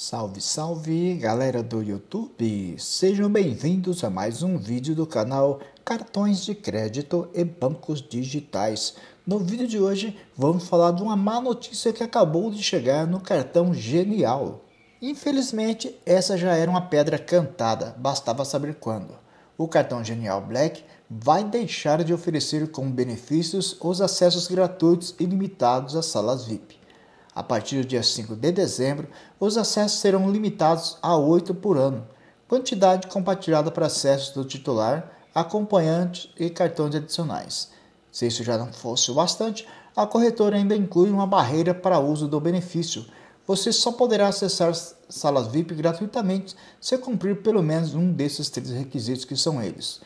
Salve, salve, galera do YouTube! Sejam bem-vindos a mais um vídeo do canal Cartões de Crédito e Bancos Digitais. No vídeo de hoje, vamos falar de uma má notícia que acabou de chegar no cartão Genial. Infelizmente, essa já era uma pedra cantada, bastava saber quando. O cartão Genial Black vai deixar de oferecer como benefícios os acessos gratuitos ilimitados às salas VIP. A partir do dia 5 de dezembro, os acessos serão limitados a 8 por ano, quantidade compartilhada para acessos do titular, acompanhante e cartões adicionais. Se isso já não fosse o bastante, a corretora ainda inclui uma barreira para uso do benefício. Você só poderá acessar salas VIP gratuitamente se cumprir pelo menos um desses três requisitos que são eles.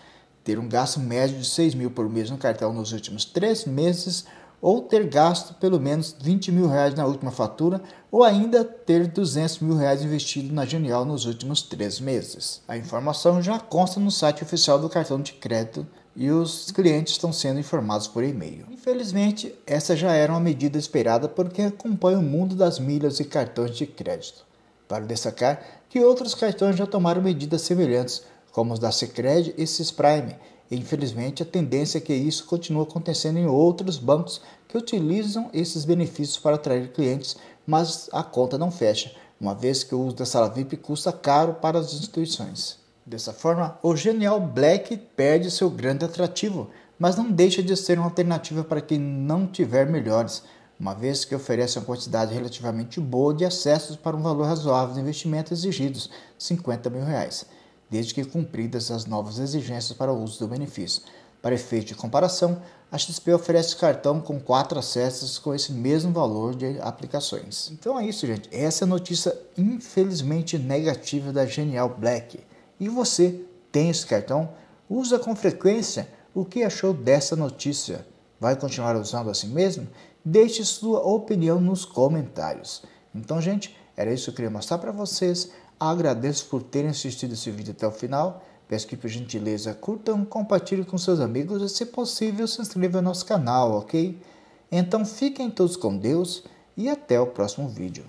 Ter um gasto médio de 6 mil por mês no cartão nos últimos três meses ou ter gasto pelo menos 20 mil reais na última fatura, ou ainda ter 200 mil reais investido na Genial nos últimos três meses. A informação já consta no site oficial do cartão de crédito e os clientes estão sendo informados por e-mail. Infelizmente, essa já era uma medida esperada porque acompanha o mundo das milhas e cartões de crédito. Vale destacar que outros cartões já tomaram medidas semelhantes, como os da Sicredi e Cisprime, infelizmente, a tendência é que isso continue acontecendo em outros bancos que utilizam esses benefícios para atrair clientes, mas a conta não fecha, uma vez que o uso da sala VIP custa caro para as instituições. Dessa forma, o Genial Black perde seu grande atrativo, mas não deixa de ser uma alternativa para quem não tiver melhores, uma vez que oferece uma quantidade relativamente boa de acessos para um valor razoável de investimento exigidos, 50 mil reais desde que cumpridas as novas exigências para o uso do benefício. Para efeito de comparação, a XP oferece cartão com quatro acessos com esse mesmo valor de aplicações. Então é isso, gente. Essa é a notícia infelizmente negativa da Genial Black. E você tem esse cartão? Usa com frequência? O que achou dessa notícia? Vai continuar usando assim mesmo? Deixe sua opinião nos comentários. Então, gente, era isso que eu queria mostrar para vocês. Agradeço por terem assistido esse vídeo até o final. Peço que, por gentileza, curtam, compartilhem com seus amigos e, se possível, se inscrevam no nosso canal, ok? Então, fiquem todos com Deus e até o próximo vídeo.